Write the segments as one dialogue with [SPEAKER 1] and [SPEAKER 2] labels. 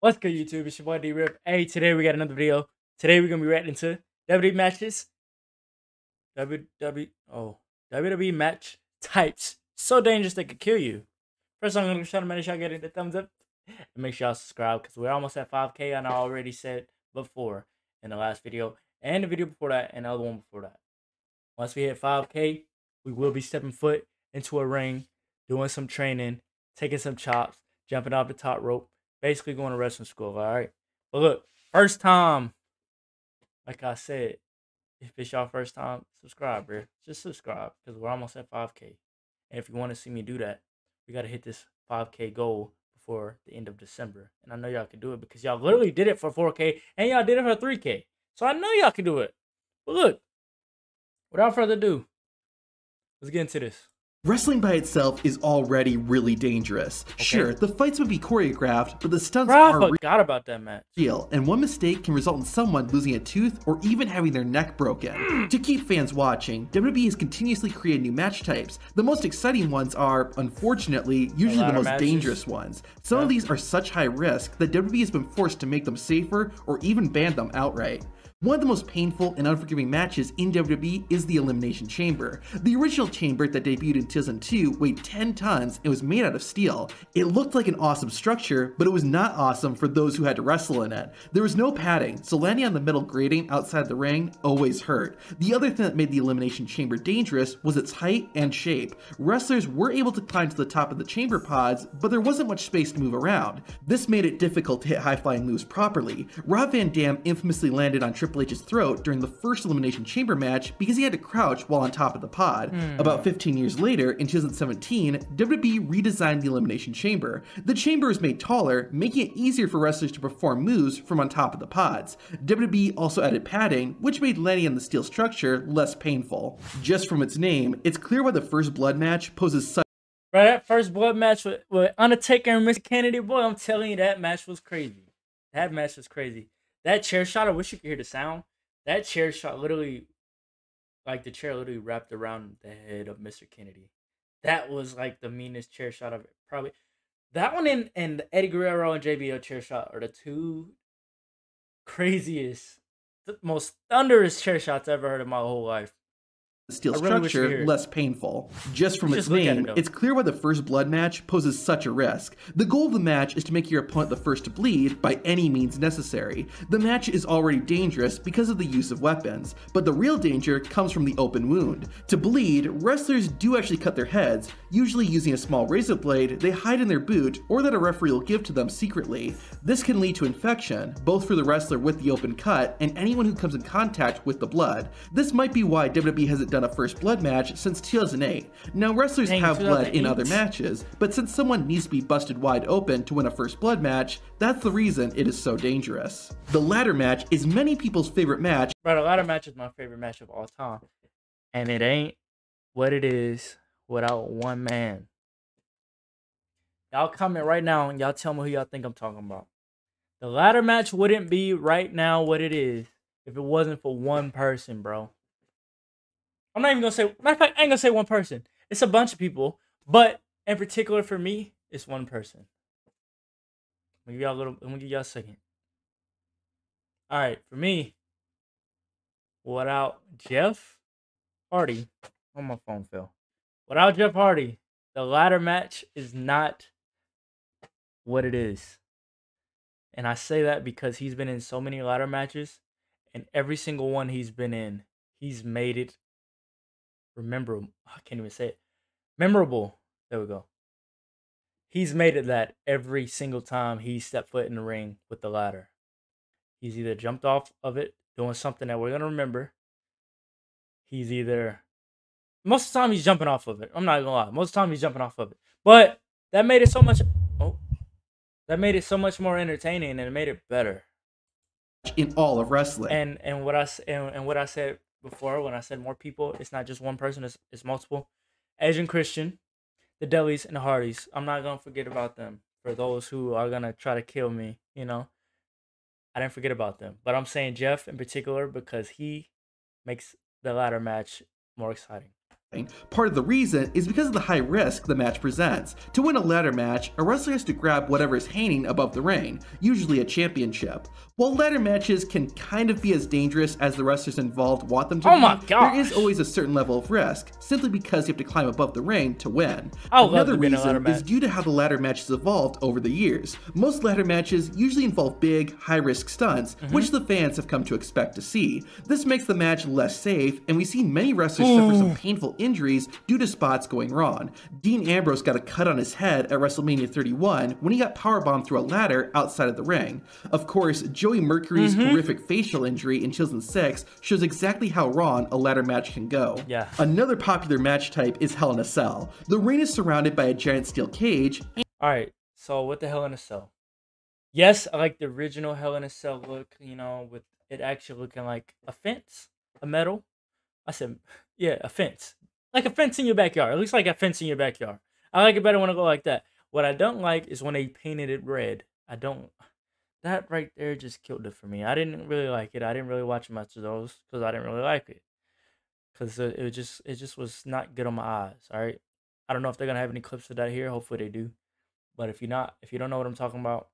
[SPEAKER 1] What's good, YouTube? It's your boy D Riv. Hey, today we got another video. Today we're gonna be reacting to WWE matches. WWE oh WWE match types so dangerous they could kill you. First, I'm gonna try to make sure I get the thumbs up and make sure y'all subscribe because we're almost at 5K, and I already said before in the last video and the video before that and the other one before that. Once we hit 5K, we will be stepping foot into a ring, doing some training, taking some chops, jumping off the top rope basically going to wrestling school. All right. But look, first time, like I said, if it's your first time, subscribe, bro. Just subscribe because we're almost at 5K. And if you want to see me do that, we got to hit this 5K goal before the end of December. And I know y'all can do it because y'all literally did it for 4K and y'all did it for 3K. So I know y'all can do it. But look, without further ado, let's get into this.
[SPEAKER 2] Wrestling by itself is already really dangerous.
[SPEAKER 1] Okay.
[SPEAKER 2] Sure, the fights would be choreographed, but the stunts
[SPEAKER 1] Bro, I
[SPEAKER 2] are
[SPEAKER 1] forgot about that match.
[SPEAKER 2] real, and one mistake can result in someone losing a tooth or even having their neck broken. Hmm. to keep fans watching, WWE has continuously created new match types. The most exciting ones are, unfortunately, usually the most
[SPEAKER 1] matches?
[SPEAKER 2] dangerous ones. Some of these are such high risk that WWE has been forced to make them safer or even ban them outright. One of the most painful and unforgiving matches in WWE is the Elimination Chamber. The original chamber that debuted in 2002 weighed 10 tons and was made out of steel. It looked like an awesome structure, but it was not awesome for those who had to wrestle in it. There was no padding, so landing on the metal grating outside the ring always hurt. The other thing that made the Elimination Chamber dangerous was its height and shape. Wrestlers were able to climb to the top of the chamber pods, but there wasn't much space to move around. This made it difficult to hit high flying moves properly. Rob Van Dam infamously landed on Triple H's throat during the first Elimination Chamber match because he had to crouch while on top of the pod. Hmm. About 15 years later, in 2017, WWE redesigned the Elimination Chamber. The chamber is made taller, making it easier for wrestlers to perform moves from on top of the pods. WWE also added padding, which made landing on the steel structure less painful. Just from its name, it's clear why the first blood match poses such
[SPEAKER 1] Bro, that first blood match with, with Undertaker and Mr. Kennedy, boy, I'm telling you, that match was crazy. That match was crazy. That chair shot, I wish you could hear the sound. That chair shot literally, like the chair literally wrapped around the head of Mr. Kennedy. That was like the meanest chair shot I've probably. That one and, and Eddie Guerrero and JBL chair shot are the two craziest, the most thunderous chair shots I've ever heard in my whole life.
[SPEAKER 2] Steel
[SPEAKER 1] I really wish you could hear
[SPEAKER 2] structure less painful. Just from
[SPEAKER 1] Just
[SPEAKER 2] its
[SPEAKER 1] at it,
[SPEAKER 2] name, it's clear why the first blood match poses such a risk. The goal of the match is to make your opponent the first to bleed by any means necessary. The match is already dangerous because of the use of weapons, but the real danger comes from the open wound. To bleed, wrestlers do actually cut their heads, usually using a small razor blade they hide in their boot or that a referee will give to them secretly. This can lead to infection, both for the wrestler with the open cut and anyone who comes in contact with the blood. This might be why WWE hasn't done a first blood match since 2008. Now, wrestlers
[SPEAKER 1] Dang,
[SPEAKER 2] have blood in other matches, but since someone needs to be busted wide open to win a first blood match, that's the reason it is so dangerous. The ladder match is many people's favorite match
[SPEAKER 1] Bro, the ladder match is my favorite match of all time. And it ain't what it is without one man. Y'all comment right now and y'all tell me who y'all think I'm talking about. The ladder match wouldn't be right now what it is if it wasn't for one person, bro. I'm not even gonna say matter of fact, I ain't gonna say one person. It's a bunch of people, but in particular for me, it's one person. I'm gonna give y'all a little I'm gonna give y'all a second. Alright, for me, without Jeff Hardy, on my phone fell. Without Jeff Hardy, the ladder match is not what it is. And I say that because he's been in so many ladder matches, and every single one he's been in, he's made it rememberable. I can't even say it. Memorable. There we go. He's made it that every single time he stepped foot in the ring with the ladder. He's either jumped off of it doing something that we're gonna remember. He's either most of the time he's jumping off of it. I'm not gonna lie. Most of the time he's jumping off of it. But that made it so much oh that made it so much more entertaining and it made it better.
[SPEAKER 2] in all of wrestling.
[SPEAKER 1] And and what I and, and what I said before when I said more people, it's not just one person, it's, it's multiple. And Christian, the Dudleys and the Hardys. I'm not gonna forget about them for those who are gonna try to kill me, you know. I didn't forget about them. But I'm saying Jeff in particular because he makes the ladder match more exciting.
[SPEAKER 2] Part of the reason is because of the high risk the match presents. To win a ladder match, a wrestler has to grab whatever is hanging above the ring, usually a championship. While ladder matches can kind of be as dangerous as the wrestlers involved want them to
[SPEAKER 1] Oh
[SPEAKER 2] be,
[SPEAKER 1] my
[SPEAKER 2] there is always a certain level of risk, simply because you have to climb above the ring to win.
[SPEAKER 1] I would love
[SPEAKER 2] Another
[SPEAKER 1] to be in
[SPEAKER 2] reason is due to how the ladder matches evolved over the years. Most ladder matches usually involve big, high risk stunts,
[SPEAKER 1] Mm-hmm.
[SPEAKER 2] which the fans have come to expect to see. This makes the match less safe, and we see many wrestlers suffer some painful injuries due to spots going wrong. Dean Ambrose got a cut on his head at WrestleMania 31 when he got powerbombed through a ladder outside of the ring. Of course, Joey Mercury's
[SPEAKER 1] Mm-hmm.
[SPEAKER 2] horrific facial injury in 2006 shows exactly how wrong a ladder match can go.
[SPEAKER 1] Yeah.
[SPEAKER 2] Another popular match type is Hell in a Cell. The ring is surrounded by a giant steel cage,
[SPEAKER 1] All right. So what the hell in a cell? Yes, I like the original Hell in a Cell look. You know, with it actually looking like a fence, a metal. I said, yeah, a fence, like a fence in your backyard. It looks like a fence in your backyard. I like it better when I go like that. What I don't like is when they painted it red. I don't. That right there just killed it for me. I didn't really like it. I didn't really watch much of those because I didn't really like it. Cause it, it just it just was not good on my eyes. All right. I don't know if they're gonna have any clips of that here. Hopefully they do. But if you're not, if you don't know what I'm talking about,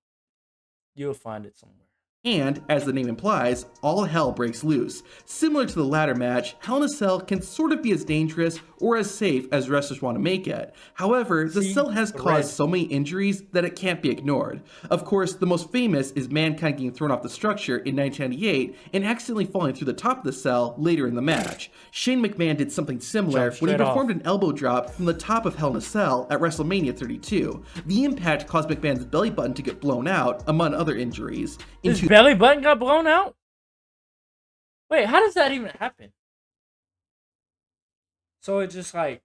[SPEAKER 1] you'll find it somewhere.
[SPEAKER 2] And, as the name implies, all hell breaks loose. Similar to the ladder match, Hell in a Cell can sort of be as dangerous or as safe as wrestlers want to make it. However, the
[SPEAKER 1] See?
[SPEAKER 2] cell has
[SPEAKER 1] The
[SPEAKER 2] caused
[SPEAKER 1] red.
[SPEAKER 2] so many injuries that it can't be ignored. Of course, the most famous is Mankind getting thrown off the structure in 1998 and accidentally falling through the top of the cell later in the match. Shane McMahon did something similar when he
[SPEAKER 1] straight off.
[SPEAKER 2] performed an elbow drop from the top of Hell in a Cell at WrestleMania 32. The impact caused McMahon's belly button to get blown out, among other injuries. In
[SPEAKER 1] belly button got blown out. Wait, how does that even happen? So it's just like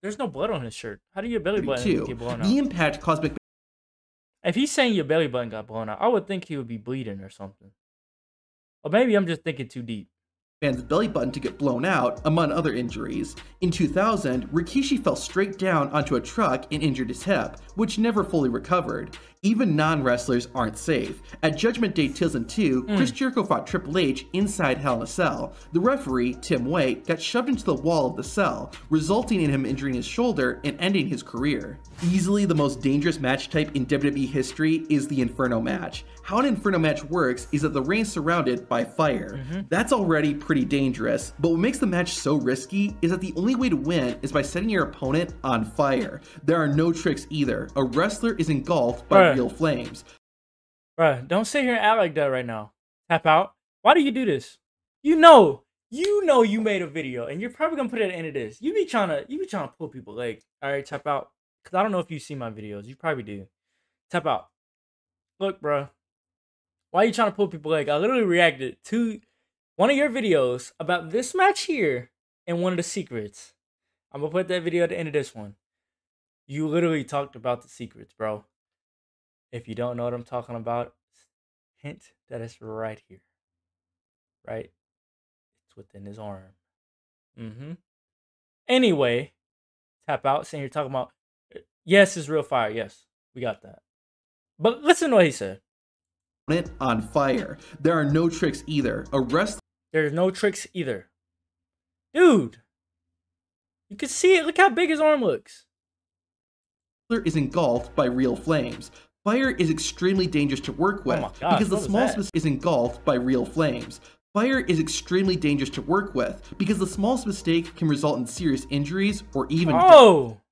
[SPEAKER 1] there's no blood on his shirt. How do your belly button
[SPEAKER 2] 32.
[SPEAKER 1] get blown out?
[SPEAKER 2] The impact caused McMahon
[SPEAKER 1] If he's saying your belly button got blown out, I would think he would be bleeding or something. Or maybe I'm just thinking too deep.
[SPEAKER 2] man's belly button to get blown out, among other injuries. In 2000, Rikishi fell straight down onto a truck and injured his hip, which never fully recovered. Even non wrestlers aren't safe. At Judgment Day 2002, hmm. Chris Jericho fought Triple H inside Hell in a Cell. The referee, Tim White, got shoved into the wall of the cell, resulting in him injuring his shoulder and ending his career. Easily the most dangerous match type in WWE history is the Inferno match. How an Inferno match works is that the ring is surrounded by fire. Mm-hmm. That's already pretty dangerous, but what makes the match so risky is that the only way to win is by setting your opponent on fire. There are no tricks either. A wrestler is engulfed by
[SPEAKER 1] Bruh.
[SPEAKER 2] real flames.
[SPEAKER 1] Bruh, don't sit here and act like that right now. Tap out. Why do you do this? You know, you know you made a video and you're probably gonna put it at the end of this. You be trying to you be trying to pull people leg. Alright, tap out. Cause I don't know if you see my videos. You probably do. Tap out. Look, bruh. Why are you trying to pull people like I literally reacted to one of your videos about this match here and one of the secrets. I'm gonna put that video at the end of this one. You literally talked about the secrets, bro. If you don't know what I'm talking about, hint that it's right here. Right? It's within his arm. Mm-hmm. Anyway, tap out saying you're talking about yes, it's real fire. Yes, we got that. But listen to what he said.
[SPEAKER 2] Opponent on fire. There are no tricks either. Arrest.
[SPEAKER 1] There's no tricks either. Dude. You can see it. Look how big his arm looks.
[SPEAKER 2] is engulfed by real flames. Fire is extremely dangerous to work with
[SPEAKER 1] Oh gosh,
[SPEAKER 2] because the smallest mistake is engulfed by real flames. Fire is extremely dangerous to work with because the smallest mistake can result in serious injuries or even death.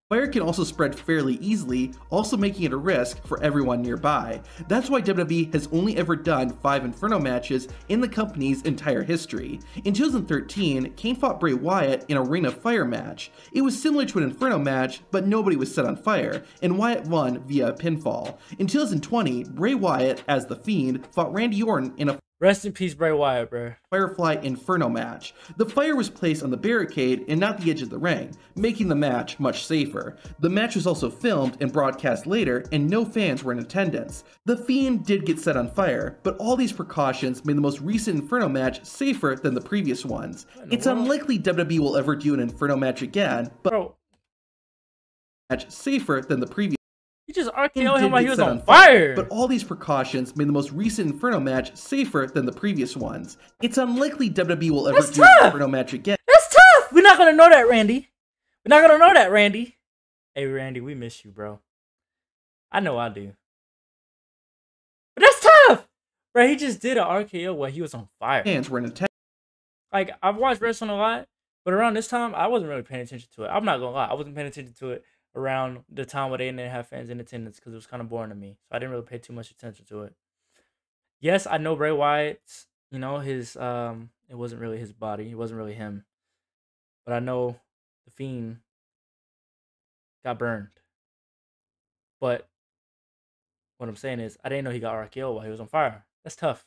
[SPEAKER 2] Fire can also spread fairly easily, also making it a risk for everyone nearby. That's why WWE has only ever done five Inferno matches in the company's entire history. In 2013, Kane fought Bray Wyatt in a Ring of Fire match. It was similar to an Inferno match, but nobody was set on fire, and Wyatt won via pinfall. In 2020, Bray Wyatt, as The Fiend, fought Randy Orton in a
[SPEAKER 1] Rest in peace, Bray Wyatt, bro.
[SPEAKER 2] Firefly Inferno match. The fire was placed on the barricade and not the edge of the ring, making the match much safer. The match was also filmed and broadcast later, and no fans were in attendance. The Fiend did get set on fire, but all these precautions made the most recent Inferno match safer than the previous ones. It's
[SPEAKER 1] world?
[SPEAKER 2] unlikely WWE will ever do an Inferno match again, but
[SPEAKER 1] Bro,
[SPEAKER 2] match safer than the previous.
[SPEAKER 1] Just RKO him while he was on fire.
[SPEAKER 2] But all these precautions made the most recent Inferno match safer than the previous ones. It's unlikely WWE will ever
[SPEAKER 1] That's
[SPEAKER 2] do an. Inferno match again.
[SPEAKER 1] That's tough. We're not gonna know that, Randy. We're not gonna know that, Randy. Hey, Randy, we miss you, bro. I know I do. But that's tough, bro. He just did an RKO while he was on fire.
[SPEAKER 2] Fans were in attendance.
[SPEAKER 1] Like I've watched wrestling a lot, but around this time, I wasn't really paying attention to it. I'm not gonna lie, I wasn't paying attention to it around the time where they didn't have fans in attendance because it was kind of boring to me. So I didn't really pay too much attention to it. Yes, I know Bray Wyatt's. You know his. Um, it wasn't really his body. It wasn't really him. But I know the Fiend got burned. But what I'm saying is, I didn't know he got RKO while he was on fire. That's tough.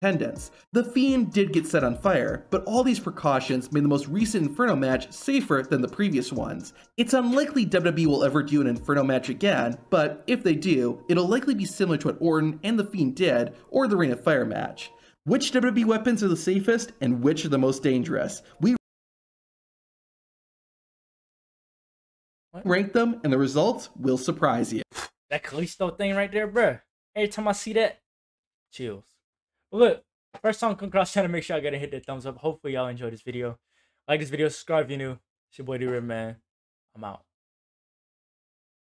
[SPEAKER 2] Attendance. The Fiend did get set on fire, but all these precautions made the most recent Inferno match safer than the previous ones. It's unlikely WWE will ever do an Inferno match again, but if they do, it'll likely be similar to what Orton and The Fiend did, or the Ring of Fire match. Which WWE weapons are the safest, and which are the most dangerous? We rank them, and the results will surprise you.
[SPEAKER 1] That Kalisto thing right there, bruh. Every time I see that, chills. But look, first time come across channel, make sure I gotta hit that thumbs up. Hopefully y'all enjoyed this video. Like this video, subscribe if you're new. It's your boy D man. I'm out.